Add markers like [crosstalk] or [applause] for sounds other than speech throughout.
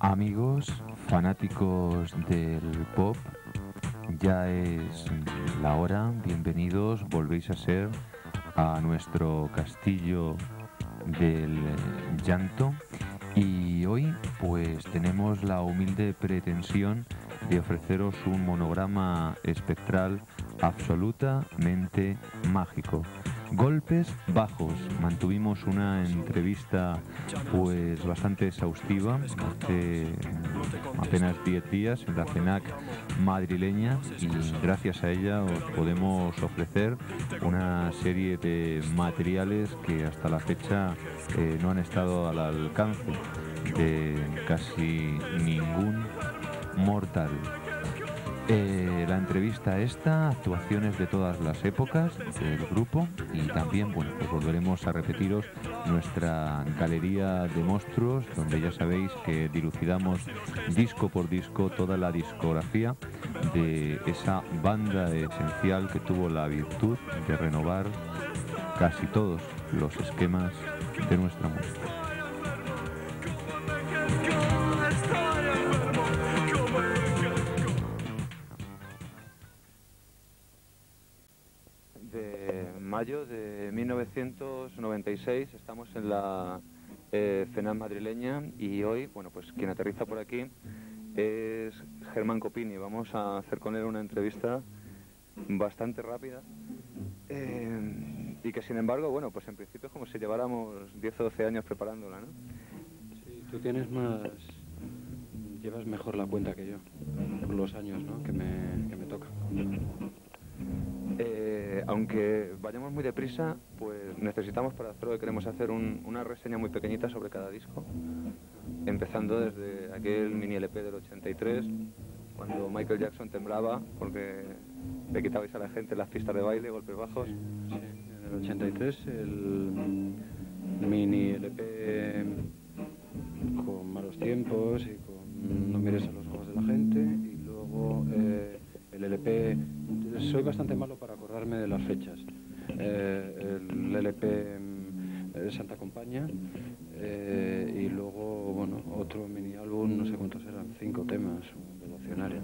Amigos, fanáticos del pop, ya es la hora, bienvenidos, volvéis a ser a nuestro castillo del llanto y hoy pues tenemos la humilde pretensión de ofreceros un monograma espectral absolutamente mágico. Golpes bajos. Mantuvimos una entrevista pues bastante exhaustiva hace apenas 10 días en la FENAC madrileña y gracias a ella os podemos ofrecer una serie de materiales que hasta la fecha eh, no han estado al alcance de casi ningún mortal. Eh, la entrevista esta, actuaciones de todas las épocas del grupo y también, bueno, pues volveremos a repetiros nuestra galería de monstruos, donde ya sabéis que dilucidamos disco por disco toda la discografía de esa banda esencial que tuvo la virtud de renovar casi todos los esquemas de nuestra música. Mayo de 1996 estamos en la eh, FENAM madrileña y hoy, bueno, pues quien aterriza por aquí es Germán Copini. Vamos a hacer con él una entrevista bastante rápida eh, y que sin embargo, bueno, pues en principio es como si lleváramos 10 o 12 años preparándola, ¿no? Sí, tú tienes más... Llevas mejor la cuenta que yo, por los años ¿no? que, me, que me toca. Eh, aunque vayamos muy deprisa, pues necesitamos para hacerlo que queremos hacer un- una reseña muy pequeñita sobre cada disco, empezando desde aquel mini LP del 83, cuando Michael Jackson temblaba porque le quitabais a la gente las pistas de baile, golpes bajos. En el 83 el mini LP con malos tiempos y con no mires a los ojos de la gente y luego eh, el LP soy bastante malo para acordarme de las fechas Eh, el LP mm, eh, Santa Compañía eh, y luego bueno otro mini álbum no sé cuántos eran cinco temas un devocionario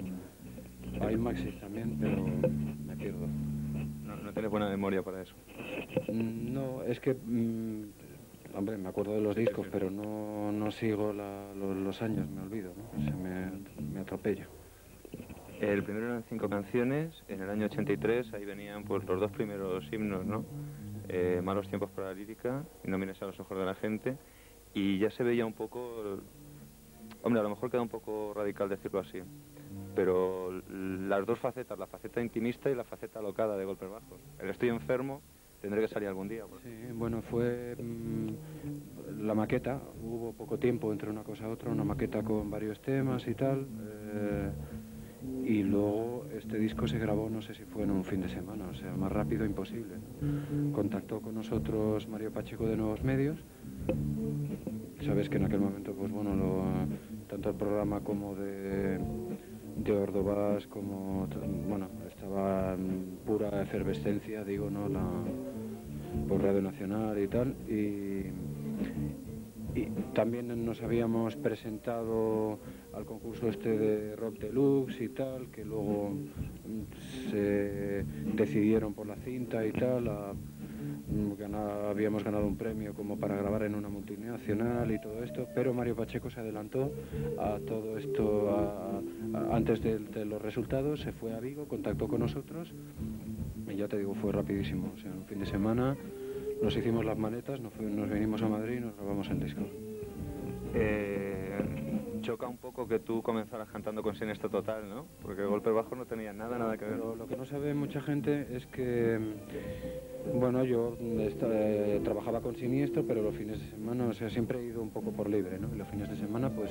hay maxis también pero me pierdo No, no tienes buena memoria para eso. Mm, No, es que, mm, hombre, me acuerdo de los discos, pero no, no sigo la- los años, me olvido, ¿no? Se me, me atropello. El primero eran cinco canciones, en el año 83 ahí venían pues los dos primeros himnos, ¿no? Eh, Malos tiempos para la lírica No mires a los ojos de la gente y ya se veía un poco, hombre, a lo mejor queda un poco radical decirlo así, pero las dos facetas, la faceta intimista y la faceta alocada de golpes bajos. El estoy enfermo tendré que salir algún día. Sí, bueno, fue mm, la maqueta, hubo poco tiempo entre una cosa y otra, una maqueta con varios temas y tal, eh, y luego este disco se grabó, no sé si fue en un fin de semana, o sea, más rápido imposible. Contactó con nosotros Mario Pacheco de Nuevos Medios, sabes que en aquel momento, pues bueno, tanto el programa como de, de Ordovás, como, bueno, estaba en pura efervescencia, digo, ¿no? La, por Radio Nacional y tal, y, y también nos habíamos presentado al concurso este de Rock Deluxe y tal, que luego mm, se decidieron por la cinta y tal, mm, habíamos ganado un premio como para grabar en una multinacional y todo esto, pero Mario Pacheco se adelantó a todo esto antes de, los resultados, se fue a Vigo, contactó con nosotros y ya te digo, fue rapidísimo, o sea, un fin de semana nos hicimos las maletas, nos, nos vinimos a Madrid y nos grabamos el disco. Eh, choca un poco que tú comenzaras cantando con Siniestro Total, ¿no? Porque Golpes Bajos no tenía nada, nada que ver. Lo que no sabe mucha gente es que, mm, bueno, yo mm, eh, trabajaba con Siniestro, pero los fines de semana, siempre he ido un poco por libre, ¿no? Y los fines de semana, pues,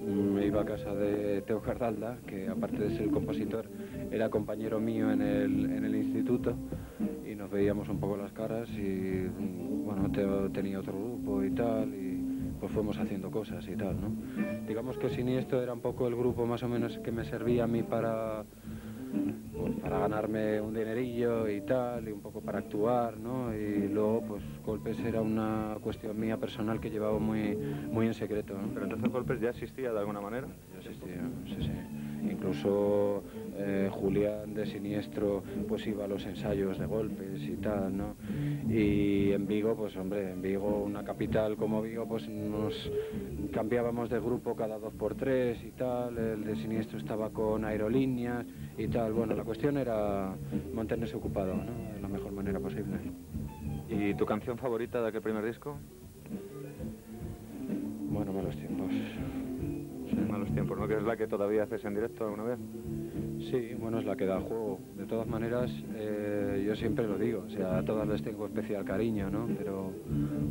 mm, me iba a casa de Teo Cardalda, que aparte de ser compositor, era compañero mío en el, en el instituto, y nos veíamos un poco las caras, y, bueno, Teo tenía otro grupo y tal, y pues fuimos haciendo cosas y tal, ¿no? Digamos que Siniestro era un poco el grupo más o menos que me servía a mí para, pues, para ganarme un dinerillo y tal, y un poco para actuar, ¿no? Y luego, pues, golpes era una cuestión mía personal que llevaba muy, muy en secreto, ¿no? Pero entonces golpes ya existía de alguna manera. Ya existía, sí, sí. Incluso eh, Julián de Siniestro pues iba a los ensayos de golpes y tal, ¿no? Y en Vigo, pues hombre, en Vigo, una capital como Vigo, pues nos cambiábamos de grupo cada dos por tres y tal, el de Siniestro estaba con aerolíneas y tal. Bueno, la cuestión era mantenerse ocupado, ¿no? De la mejor manera posible. ¿Y tu canción favorita de aquel primer disco? Bueno, malos tiempos. Malos tiempos, ¿no? Que es la que todavía haces en directo alguna vez. Sí, bueno, es la que da juego. De todas maneras, eh, yo siempre lo digo, o sea, a todas les tengo especial cariño, ¿no? Pero,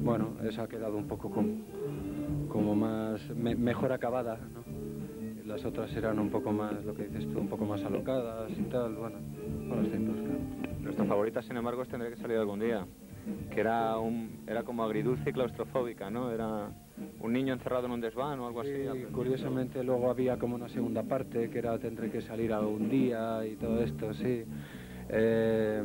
bueno, esa ha quedado un poco como, como más, me- mejor acabada, ¿no? Las otras eran un poco más, lo que dices tú, un poco más alocadas y tal, bueno, tiempos, claro. Nuestra favorita, sin embargo, es Tendré que salir algún día. Que era, un, era como agridulce y claustrofóbica, ¿no? Era un niño encerrado en un desván o algo así. Curiosamente luego había como una segunda parte que era tendré que salir algún día y todo esto, sí. Eh,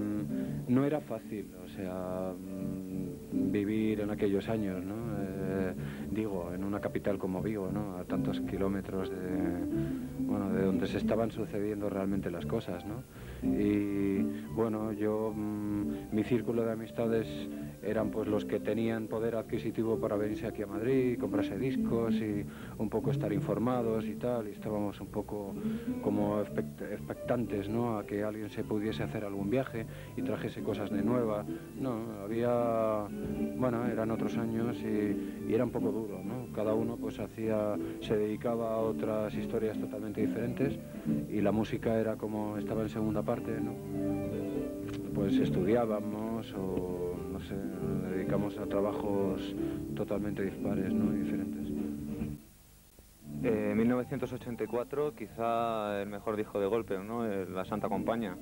no era fácil, o sea, mm, vivir en aquellos años, ¿no? Eh, digo, en una capital como Vigo, ¿no? A tantos kilómetros de, bueno, de donde se estaban sucediendo realmente las cosas, ¿no? Y bueno, yo, mm, mi círculo de amistades eran pues los que tenían poder adquisitivo para venirse aquí a Madrid, comprarse discos y un poco estar informados y tal, y estábamos un poco como expect- expectantes, ¿no? A que alguien se pudiese hacer algún viaje y trajese cosas de nueva. No, había, bueno, eran otros años y, y era un poco duro, ¿no? Cada uno pues hacía, se dedicaba a otras historias totalmente diferentes y la música era como estaba en segunda parte, ¿no? Pues estudiábamos o no sé, nos dedicamos a trabajos totalmente dispares, ¿no? Y diferentes. Eh, 1984, quizá el mejor disco de golpe, ¿no? La Santa Compañía.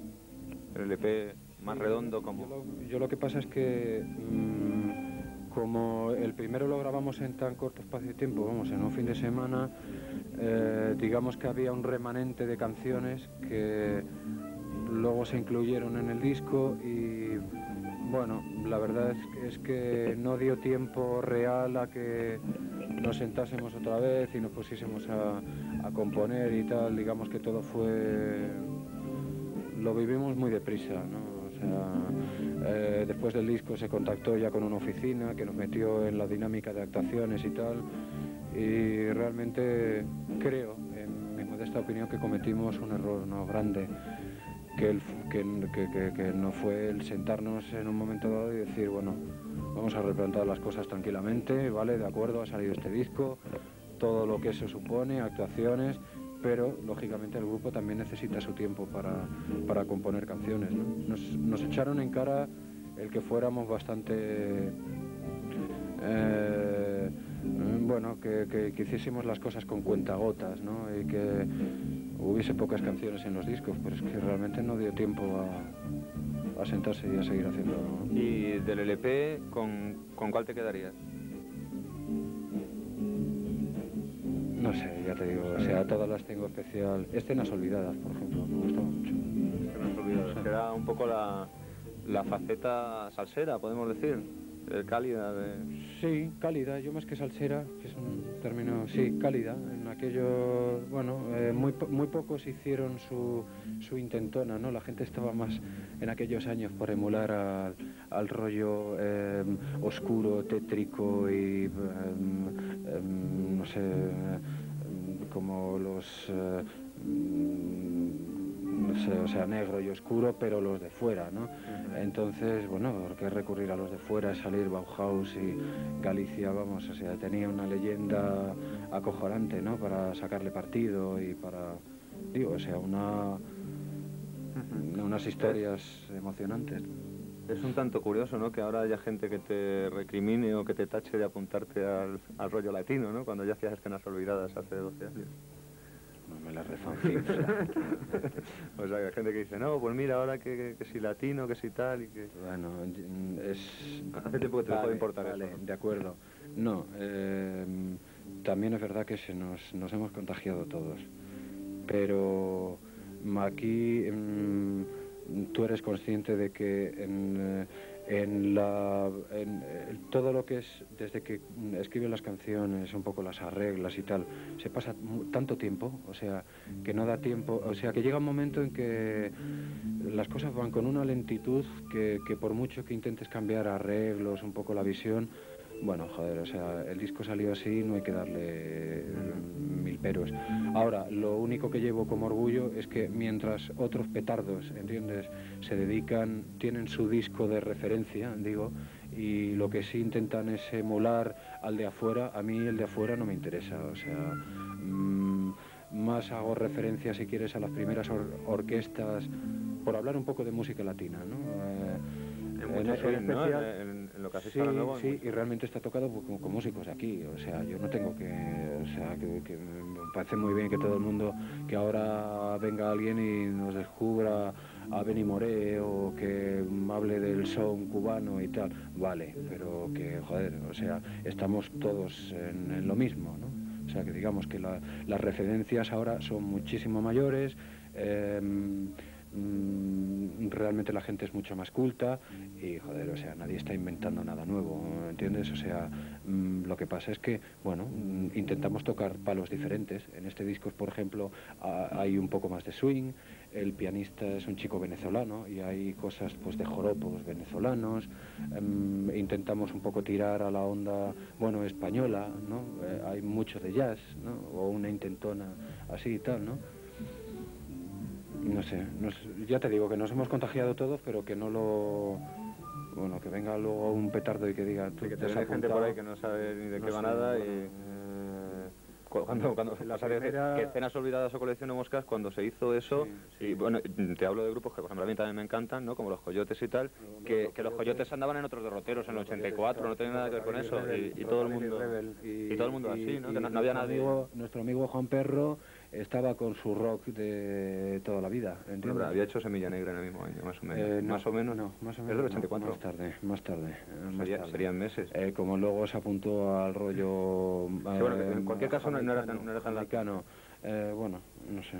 El LP más redondo Yo como... lo, yo lo que pasa es que mm, como el primero lo grabamos en tan corto espacio de tiempo, vamos, en un fin de semana, eh, digamos que había un remanente de canciones que luego se incluyeron en el disco y bueno, la verdad es, que- no dio tiempo real a que nos sentásemos otra vez y nos pusiésemos a, componer y tal, digamos que todo fue lo vivimos muy deprisa, ¿no? Eh, después del disco se contactó ya con una oficina que nos metió en la dinámica de actuaciones y tal. Y realmente creo, en mi modesta opinión, que cometimos un error no grande. Que, el que, que- que- no fue el sentarnos en un momento dado y decir, bueno, vamos a replantear las cosas tranquilamente, ¿vale? De acuerdo, ha salido este disco, todo lo que eso supone, actuaciones, pero lógicamente el grupo también necesita su tiempo para, para componer canciones. ¿no? Nos, echaron en cara el que fuéramos bastante... eh, bueno, que, que- que hiciésemos las cosas con cuentagotas, ¿no? Y que hubiese pocas canciones en los discos, pero es que realmente no dio tiempo a, a sentarse y a seguir haciendo... Y del LP, ¿con, ¿con cuál te quedarías? No sé, ya te digo, o sea, todas las tengo especial. Escenas olvidadas, por ejemplo, me gustaba mucho. Que Era un poco la, la faceta salsera, podemos decir, cálida de... Sí, cálida, yo más que salsera, que es un término, sí, cálida. En aquello, bueno, eh, muy, muy pocos hicieron su, su intentona, ¿no? La gente estaba más en aquellos años por emular al, al rollo eh, oscuro, tétrico y, em, em, no sé, em, como los... o sea, negro y oscuro, pero los de fuera, ¿no? Entonces, bueno, ¿por qué recurrir a los de fuera? Salir Bauhaus y Galicia, vamos, o sea, tenía una leyenda acojonante, ¿no? Para sacarle partido y para, digo, o sea, una, unas historias emocionantes. Es un tanto curioso, ¿no? Que ahora haya gente que te recrimine o que te tache de apuntarte al, al rollo latino, ¿no? Cuando ya hacías escenas olvidadas hace 12 años. No me la refancifla. [laughs] O sea, que hay gente que dice, no, pues mira, ahora que, que, que si latino, que si tal y que... Bueno, y- es... Hace tiempo que te dejó de importar vale, eso, ¿no? de acuerdo. No, eh, también es verdad que se nos, nos hemos contagiado todos. Pero mm, aquí mm, tú eres consciente de que en, en, la, en, todo lo que es, desde que escribe las canciones, un poco las arreglas y tal, se pasa tanto tiempo, o sea, que no da tiempo, o sea, que llega un momento en que las cosas van con una lentitud que, que por mucho que intentes cambiar arreglos, un poco la visión, bueno, joder, o sea, el disco salió así, no hay que darle mil peros. Ahora, lo único que llevo como orgullo es que mientras otros petardos, ¿entiendes?, se dedican, tienen su disco de referencia, digo, y lo que sí intentan es emular al de afuera, a mí el de afuera no me interesa, o sea, mm, más hago referencia, si quieres, a las primeras orquestas, por hablar un poco de música latina, ¿no? Eh, en, especial, lo que sí, Sí, y realmente está tocado con, músicos aquí, o sea, yo no tengo que, o sea, que, me parece muy bien que todo el mundo, que ahora venga alguien y nos descubra a Benny Moré o que hable del son cubano y tal, vale, pero que, joder, o sea, estamos todos en, lo mismo, ¿no? O sea, que digamos que las referencias ahora son muchísimo mayores, em, realmente la gente es mucho más culta y joder, o sea, nadie está inventando nada nuevo, ¿entiendes? O sea, mm, lo que pasa es que, bueno, mm, intentamos tocar palos diferentes. En este disco, por ejemplo, hay un poco más de swing, el pianista es un chico venezolano y hay cosas pues de joropos venezolanos. Em, intentamos un poco tirar a la onda, bueno, española, ¿no? Eh, hay mucho de jazz, ¿no? O una intentona así y tal, ¿no? No sé, ya te digo que nos hemos contagiado todos, pero que no lo... Bueno, que venga luego un petardo y que diga... Tú que te, te gente por ahí que no sabe ni de qué va nada y... Eh, cuando, cuando la que escenas olvidadas o colección de moscas cuando se hizo eso y bueno te hablo de grupos que por ejemplo a mí también me encantan no como los coyotes y tal que, que los coyotes. andaban en otros derroteros en el 84 no tenía nada que ver con eso y, todo el mundo y, todo el mundo así no, que no, había nadie. nuestro amigo Juan Perro estaba con su rock de toda la vida. Bueno, había hecho Semilla Negra en el mismo año, más o menos. Eh, más o menos. No, más o menos. Es del 84. más tarde, más tarde. Sería, Serían meses. Eh, como luego se apuntó al rollo. [laughs] bueno, en eh, cualquier caso no, era tan, no era tan americano. bueno, no sé.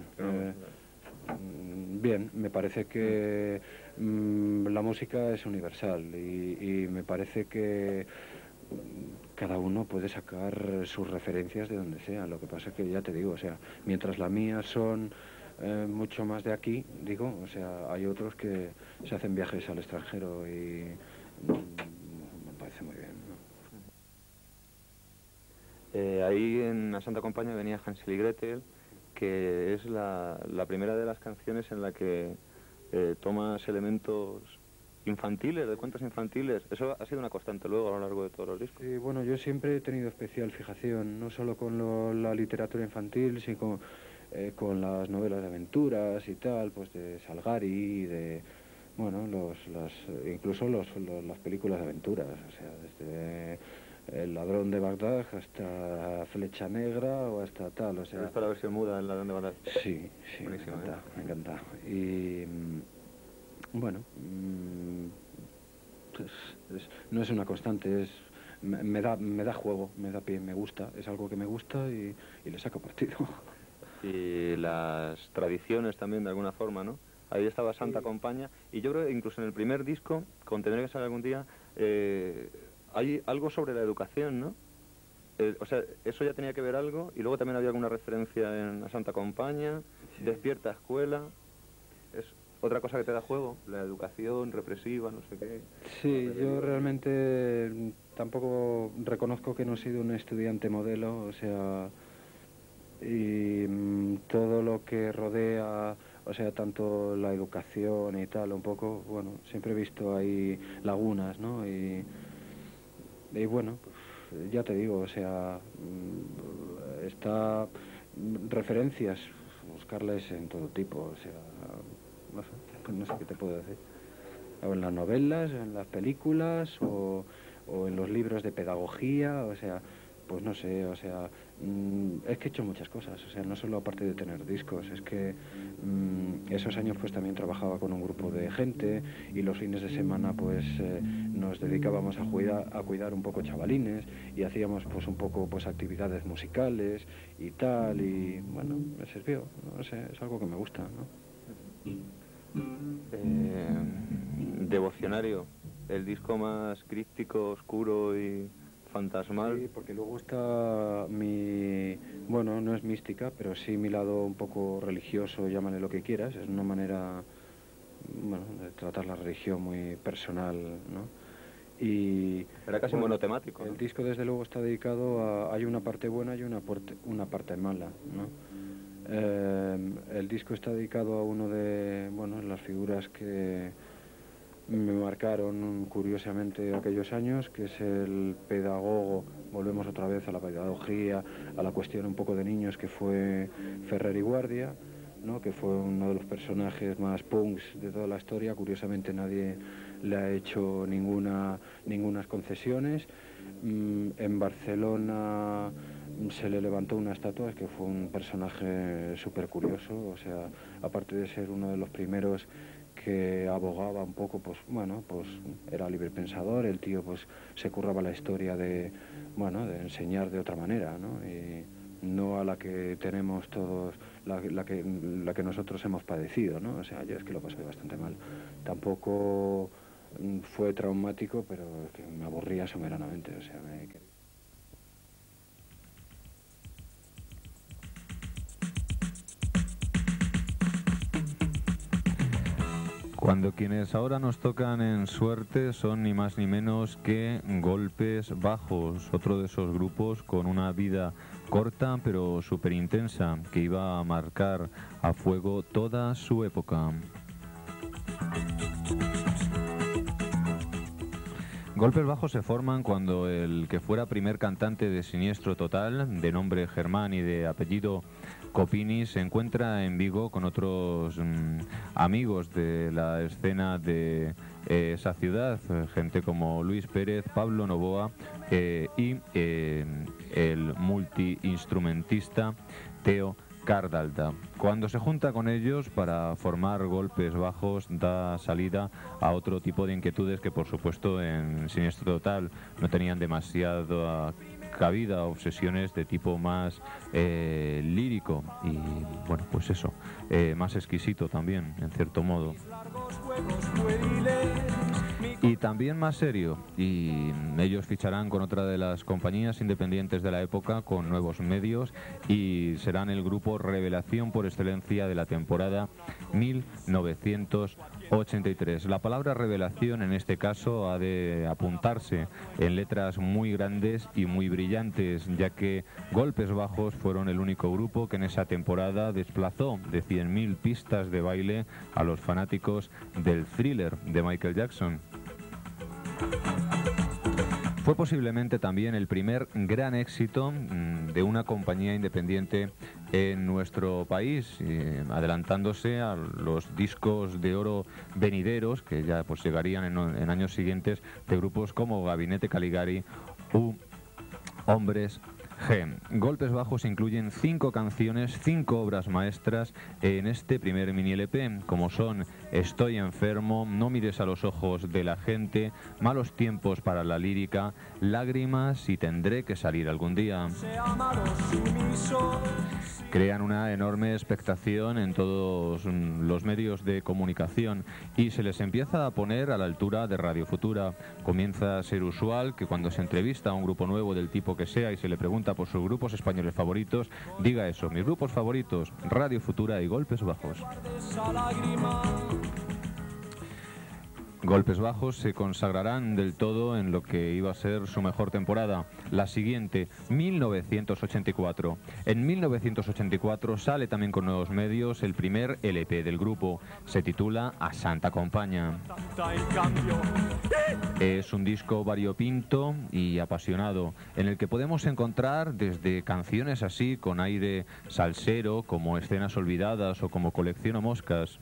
Mm, bien, me parece que mm, la música es universal y, y me parece que cada uno puede sacar sus referencias de donde sea. Lo que pasa es que ya te digo, o sea, mientras las mías son eh, mucho más de aquí, digo, o sea, hay otros que se hacen viajes al extranjero y me parece muy bien. Eh, ahí en la Santa Compañía venía Hansel y Gretel, que es la, primera de las canciones en la que eh, tomas elementos infantiles, de cuentos infantiles. Eso ha sido una constante luego a lo largo de todos los discos. Sí, bueno, yo siempre he tenido especial fijación, no solo con la literatura infantil, sino eh, con las novelas de aventuras y tal, pues de Salgari, de bueno, los, las, incluso los, las películas de aventuras, o sea, desde El ladrón de Bagdad hasta Flecha Negra o hasta tal, o sea... ¿Has visto la versión muda del ladrón de Bagdad? Sí, sí, me encanta, ¿eh? me encanta. Y mm, bueno, mm, pues, no es una constante, es me, da, me da juego, me da pie, me gusta, es algo que me gusta y, le saco partido. [laughs] Y las tradiciones también de alguna forma, ¿no? Ahí estaba Santa Compaña y yo creo que incluso en el primer disco, con Tener que salir algún día, eh, hay algo sobre la educación, ¿no? Eh, o sea, eso ya tenía que ver algo y luego también había alguna referencia en la Santa Compaña, Despierta Escuela. Otra cosa que te da juego, la educación represiva, no sé qué. Sí, yo realmente tampoco reconozco que no he sido un estudiante modelo, o sea, y mm, todo lo que rodea, o sea, tanto la educación y tal, un poco, bueno, siempre he visto ahí lagunas, ¿no? Y, y bueno, pues, ya te digo, o sea, mm, está referencias, buscarles en todo tipo, o sea, pues no sé qué te puedo decir. O en las novelas, en las películas, o, o en los libros de pedagogía, o sea, pues no sé, o sea, mm, es que he hecho muchas cosas, o sea, no solo aparte de tener discos, es que mm, esos años pues también trabajaba con un grupo de gente y los fines de semana pues eh, nos dedicábamos a cuidar, a cuidar un poco chavalines y hacíamos pues un poco pues actividades musicales y tal y bueno, me sirvió, no sé, es algo que me gusta, ¿no? Eh, devocionario, el disco más críptico, oscuro y fantasmal. Sí, porque luego está mi, bueno, no es mística, pero sí mi lado un poco religioso, llámale lo que quieras, es una manera, bueno, de tratar la religión muy personal, ¿no? Y, Era casi bueno, monotemático. ¿no? El disco desde luego está dedicado a, hay una parte buena y una parte, una parte mala, ¿no? Eh, el disco está dedicado a uno de, bueno, las figuras que me marcaron curiosamente aquellos años, que es el pedagogo, volvemos otra vez a la pedagogía, a la cuestión un poco de niños, que fue Ferrer y Guardia, ¿no? que fue uno de los personajes más punks de toda la historia, curiosamente nadie le ha hecho ninguna, ningunas concesiones. Mm, En Barcelona se le levantó una estatua que fue un personaje súper curioso, o sea, aparte de ser uno de los primeros que abogaba un poco, pues bueno, pues era libre pensador, el tío pues se curraba la historia de, bueno, de enseñar de otra manera, ¿no? Y no a la que tenemos todos, la, que, la que nosotros hemos padecido, ¿no? O sea, yo es que lo pasé bastante mal. Tampoco mm, fue traumático, pero es que me aburría soberanamente, o sea, me... Cuando quienes ahora nos tocan en suerte son ni más ni menos que Golpes Bajos, otro de esos grupos con una vida corta pero súper intensa que iba a marcar a fuego toda su época. Golpes Bajos se forman cuando el que fuera primer cantante de Siniestro Total, de nombre Germán y de apellido Copini, se encuentra en Vigo con otros mm, amigos de la escena de eh, esa ciudad, gente como Luis Pérez, Pablo Novoa eh, y eh, el multiinstrumentista Teo Cardalda. Cuando se junta con ellos para formar golpes bajos, da salida a otro tipo de inquietudes que, por supuesto, en Siniestro Total no tenían demasiada cabida, obsesiones de tipo más eh, lírico y, bueno, pues eso, eh, más exquisito también, en cierto modo. Y también más serio, y ellos ficharán con otra de las compañías independientes de la época con nuevos medios y serán el grupo revelación por excelencia de la temporada 1983. La palabra revelación en este caso ha de apuntarse en letras muy grandes y muy brillantes, ya que Golpes Bajos fueron el único grupo que en esa temporada desplazó de 100.000 pistas de baile a los fanáticos del thriller de Michael Jackson. Fue posiblemente también el primer gran éxito mm, de una compañía independiente en nuestro país, eh, adelantándose a los discos de oro venideros que ya pues llegarían en, en años siguientes de grupos como Gabinete Caligari u Hombres G. Golpes Bajos incluyen cinco canciones, cinco obras maestras en este primer mini LP, como son Estoy enfermo, No mires a los ojos de la gente, Malos tiempos para la lírica, Lágrimas y tendré que salir algún día. Crean una enorme expectación en todos los medios de comunicación y se les empieza a poner a la altura de Radio Futura. Comienza a ser usual que cuando se entrevista a un grupo nuevo del tipo que sea y se le pregunta por sus grupos españoles favoritos, diga eso, mis grupos favoritos, Radio Futura y Golpes Bajos. Golpes Bajos se consagrarán del todo en lo que iba a ser su mejor temporada, la siguiente, 1984. En 1984 sale también con nuevos medios el primer LP del grupo, se titula A Santa Compaña. Es un disco variopinto y apasionado, en el que podemos encontrar desde canciones así con aire salsero, como Escenas Olvidadas o como Colecciono Moscas,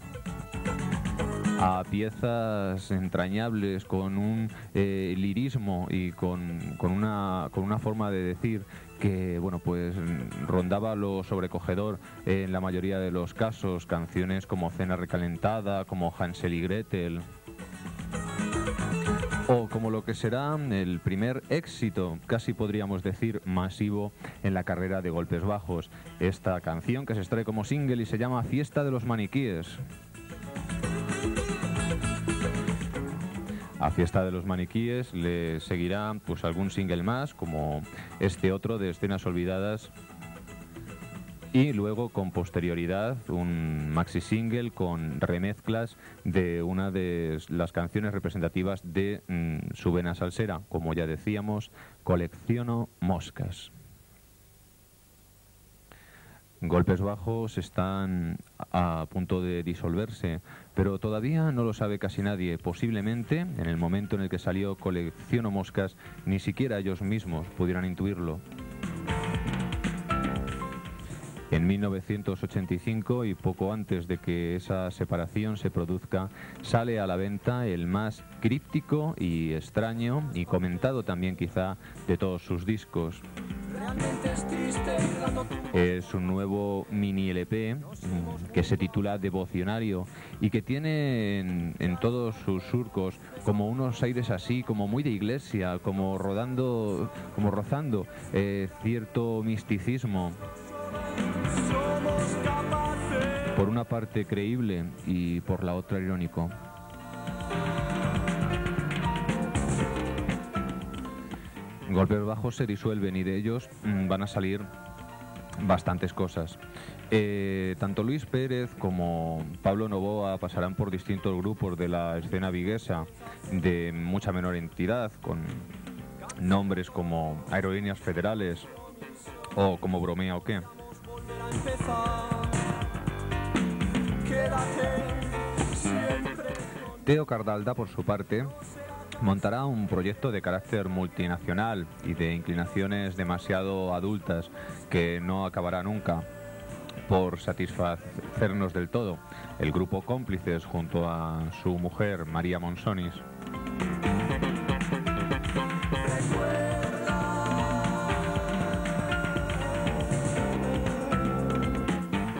a piezas entrañables con un eh, lirismo y con, con una, con una forma de decir que bueno pues rondaba lo sobrecogedor en la mayoría de los casos, canciones como Cena Recalentada, como Hansel y Gretel o como lo que será el primer éxito, casi podríamos decir masivo, en la carrera de Golpes Bajos. Esta canción que se extrae como single y se llama Fiesta de los Maniquíes. A Fiesta de los Maniquíes le seguirá pues algún single más, como este otro de Escenas Olvidadas. Y luego con posterioridad un maxi single con remezclas de una de las canciones representativas de mm, su vena salsera, como ya decíamos, Colecciono Moscas. Golpes bajos están a punto de disolverse, pero todavía no lo sabe casi nadie. Posiblemente, en el momento en el que salió Colecciono Moscas, ni siquiera ellos mismos pudieran intuirlo. En 1985 y poco antes de que esa separación se produzca, sale a la venta el más críptico y extraño y comentado también quizá de todos sus discos. Es un nuevo mini LP mm, que se titula Devocionario y que tiene en, todos sus surcos como unos aires así, como muy de iglesia, como rodando, como rozando eh, cierto misticismo. Por una parte creíble y por la otra irónico. Golpes bajos se disuelven y de ellos mm, van a salir bastantes cosas. Eh, tanto Luis Pérez como Pablo Novoa pasarán por distintos grupos de la escena viguesa de mucha menor entidad, con nombres como Aerolíneas Federales o como Bromea o qué. Teo Cardalda, por su parte, montará un proyecto de carácter multinacional y de inclinaciones demasiado adultas que no acabará nunca por satisfacernos del todo. El grupo Cómplices junto a su mujer María Monsonis.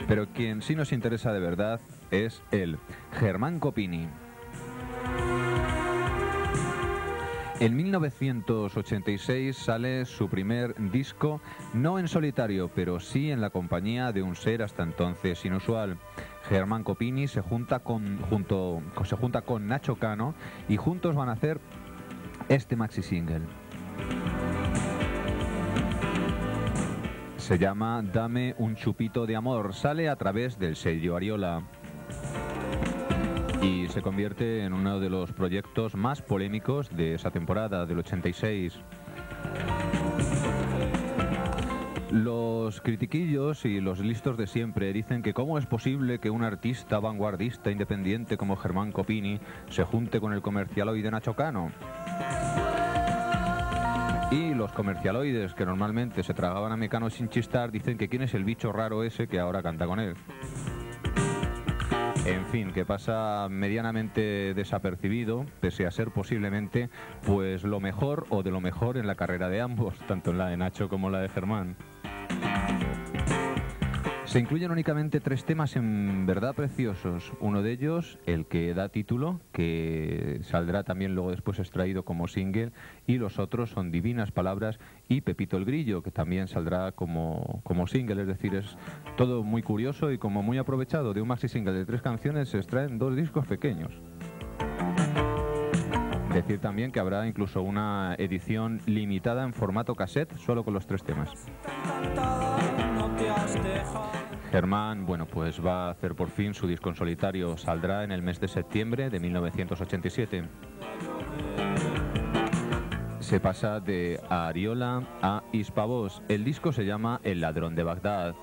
Pero quien sí nos interesa de verdad es él, Germán Copini. En 1986 sale su primer disco, no en solitario, pero sí en la compañía de un ser hasta entonces inusual. Germán Copini se junta con, junto, se junta con Nacho Cano y juntos van a hacer este maxi single. Se llama Dame un chupito de amor. Sale a través del sello Ariola. Y se convierte en uno de los proyectos más polémicos de esa temporada, del 86. Los critiquillos y los listos de siempre dicen que cómo es posible que un artista vanguardista independiente como Germán Copini se junte con el comercialoide Nacho Cano. Y los comercialoides que normalmente se tragaban a Mecano sin chistar dicen que quién es el bicho raro ese que ahora canta con él. En fin, que pasa medianamente desapercibido, pese a ser posiblemente pues lo mejor o de lo mejor en la carrera de ambos, tanto en la de Nacho como la de Germán. Se incluyen únicamente tres temas en verdad preciosos. Uno de ellos, el que da título, que saldrá también luego después extraído como single, y los otros son Divinas Palabras y Pepito el Grillo, que también saldrá como, como single. Es decir, es todo muy curioso y como muy aprovechado. De un maxi single de tres canciones se extraen dos discos pequeños. Decir también que habrá incluso una edición limitada en formato cassette, solo con los tres temas. [laughs] Germán, bueno, pues va a hacer por fin su disco en solitario. Saldrá en el mes de septiembre de 1987. Se pasa de Ariola a Hispavos. El disco se llama El ladrón de Bagdad.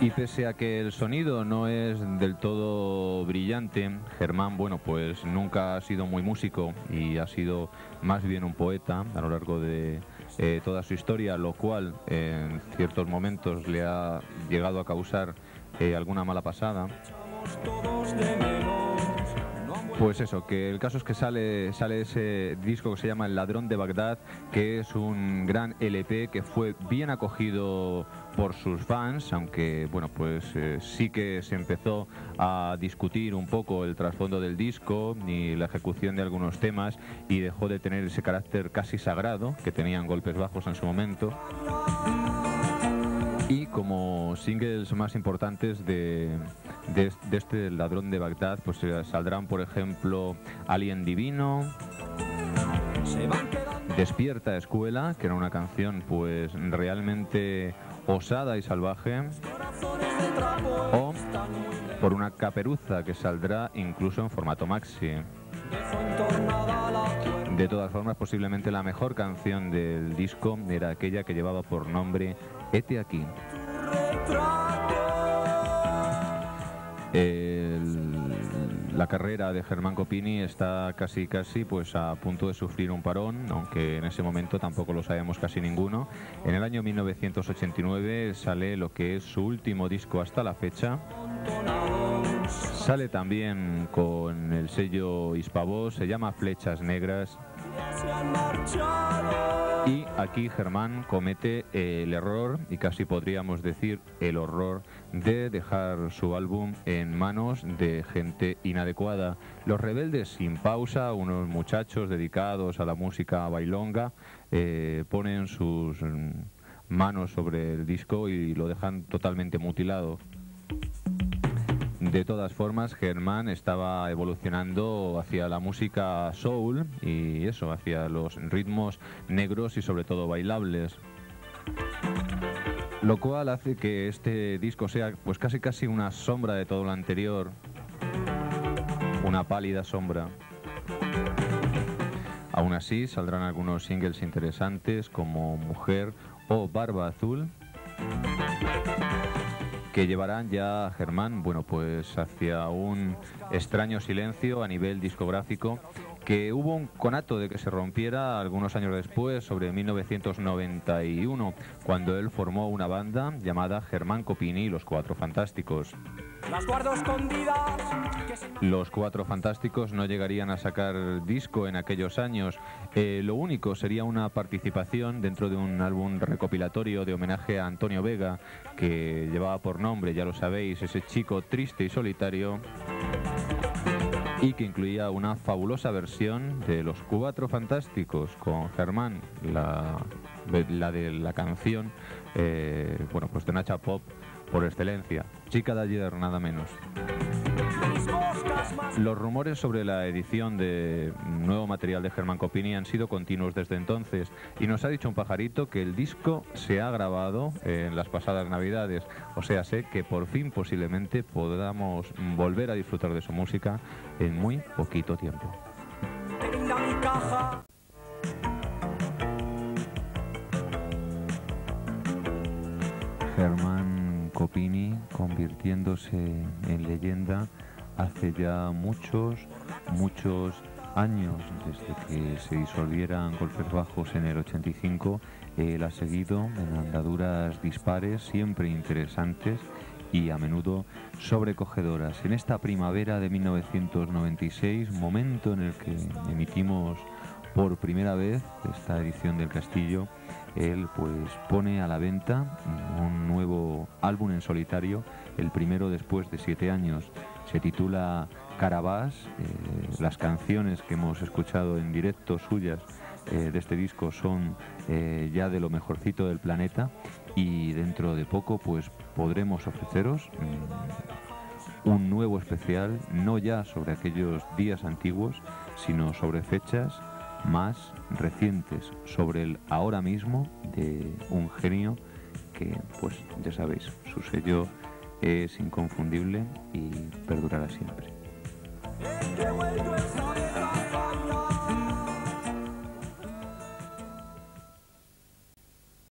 Y pese a que el sonido no es del todo brillante, Germán, bueno, pues nunca ha sido muy músico y ha sido más bien un poeta a lo largo de, eh, toda su historia, lo cual en ciertos momentos le ha llegado a causar eh, alguna mala pasada. Pues eso, que el caso es que sale, sale ese disco que se llama El ladrón de Bagdad, que es un gran LP que fue bien acogido por sus fans, aunque bueno, pues eh, sí que se empezó a discutir un poco el trasfondo del disco y la ejecución de algunos temas y dejó de tener ese carácter casi sagrado que tenían golpes bajos en su momento y como singles más importantes de, de, este ladrón de Bagdad, pues eh, saldrán, por ejemplo, Alien Divino, Despierta Escuela, que era una canción pues realmente osada y salvaje, o por una caperuza que saldrá incluso en formato maxi. De todas formas, posiblemente la mejor canción del disco era aquella que llevaba por nombre Ete aquí. la carrera de Germán Copini está casi casi pues a punto de sufrir un parón, aunque en ese momento tampoco lo sabemos casi ninguno. En el año 1989 sale lo que es su último disco hasta la fecha. Sale también con el sello Hispavoz, se llama Flechas Negras y aquí Germán comete el error, y casi podríamos decir el horror, de dejar su álbum en manos de gente inadecuada. Los rebeldes sin pausa, unos muchachos dedicados a la música bailonga, eh, ponen sus manos sobre el disco y lo dejan totalmente mutilado. De todas formas, Germán estaba evolucionando hacia la música soul y eso, hacia los ritmos negros y sobre todo bailables. Lo cual hace que este disco sea pues casi casi una sombra de todo lo anterior. Una pálida sombra. Aún así, saldrán algunos singles interesantes como Mujer o Barba Azul que llevarán ya Germán, bueno, pues hacia un extraño silencio a nivel discográfico que hubo un conato de que se rompiera algunos años después, sobre 1991, cuando él formó una banda llamada Germán Copini y los Cuatro Fantásticos. Los Cuatro Fantásticos no llegarían a sacar disco en aquellos años. Eh, lo único sería una participación dentro de un álbum recopilatorio de homenaje a Antonio Vega, que llevaba por nombre, ya lo sabéis, ese chico triste y solitario y que incluía una fabulosa versión de Los Cuatro Fantásticos con Germán, la, la de la canción, eh, bueno, pues de Nacha Pop por excelencia, chica de ayer nada menos. Los rumores sobre la edición de nuevo material de Germán Copini han sido continuos desde entonces y nos ha dicho un pajarito que el disco se ha grabado en las pasadas navidades, o sea, sé que por fin posiblemente podamos volver a disfrutar de su música en muy poquito tiempo. Germán Copini convirtiéndose en leyenda hace ya muchos, muchos años, desde que se disolvieran Golpes Bajos en el 85, él ha seguido en andaduras dispares, siempre interesantes y a menudo sobrecogedoras. En esta primavera de 1996, momento en el que emitimos por primera vez esta edición del Castillo, él pues pone a la venta un nuevo álbum en solitario, el primero después de siete años se titula Carabás. Eh, las canciones que hemos escuchado en directo suyas eh, de este disco son eh, ya de lo mejorcito del planeta y dentro de poco pues podremos ofreceros mm, un nuevo especial, no ya sobre aquellos días antiguos, sino sobre fechas más recientes, sobre el ahora mismo de un genio que pues ya sabéis, su sello es inconfundible y perdurará siempre.